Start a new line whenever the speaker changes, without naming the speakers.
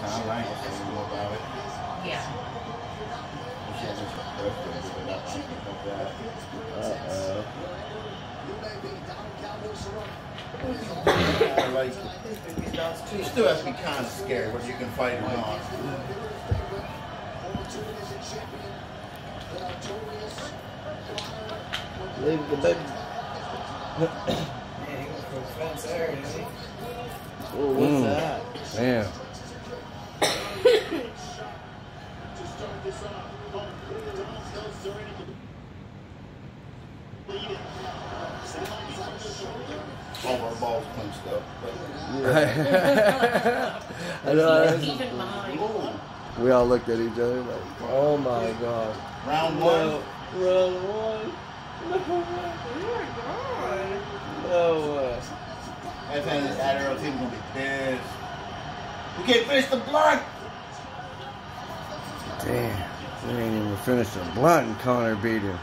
times. I ain't gonna say more about it.
Yeah.
She has this birthday, but I think about that.
Uh-oh.
I like it. You still have to be kind of scared whether you can fight or not.
Leave the big.
Man, he went for a fence there, didn't he?
Oh, what's
Mm.
that?
Damn.
All of our balls clenched up. But
I know. I-
Even mine.
We all looked at each other like, oh my god.
round one.
No, round one. No way. No way.
That's how this Adderall team gonna be pissed. We can't finish the blunt.
Damn. We ain't even finished a blunt and Conor beat him.